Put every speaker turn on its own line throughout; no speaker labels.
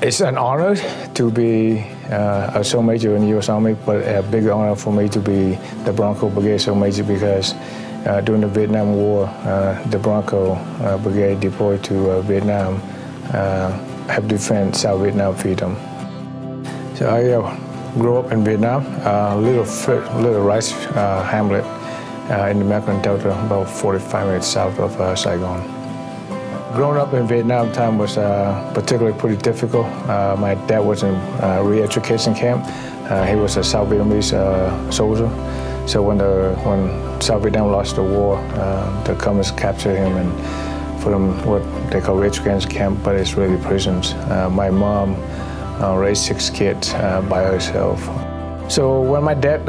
It's an honor to be uh, a Sergeant Major in the U.S. Army, but a bigger honor for me to be the Bronco Brigade Sergeant Major because uh, during the Vietnam War, uh, the Bronco uh, Brigade deployed to uh, Vietnam uh, helped defend South Vietnam freedom. So I grew up in Vietnam, a little little rice hamlet in the Mekong Delta, about 45 minutes south of Saigon. Growing up in Vietnam time was uh, particularly pretty difficult. Uh, my dad was in a re-education camp. Uh, he was a South Vietnamese uh, soldier. So when the when South Vietnam lost the war, uh, the communists captured him and put him what they call re-education camp, but it's really prisons. Uh, my mom raised six kids by herself. So when my dad,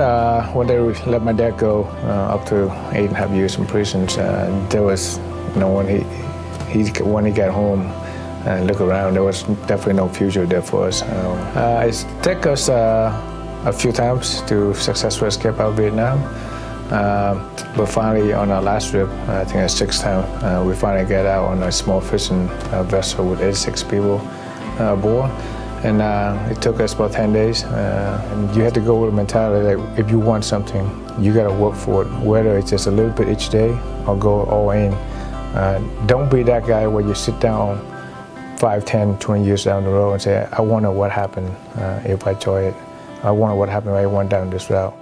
when they let my dad go up to eight and a half years in prisons, there was, know, when he he, when he got home and looked around, there was definitely no future there for us. Uh, it took us uh, a few times to successfully escape out of Vietnam. Uh, but finally, on our last trip, I think the sixth time, uh, we finally got out on a small fishing uh, vessel with 86 people uh, aboard. And it took us about 10 days. and you had to go with a mentality that if you want something, you got to work for it, whether it's just a little bit each day or go all in. Uh, don't be that guy where you sit down 5, 10, 20 years down the road and say, I wonder what happened uh, if I joy it. I wonder what happened if I went down this route.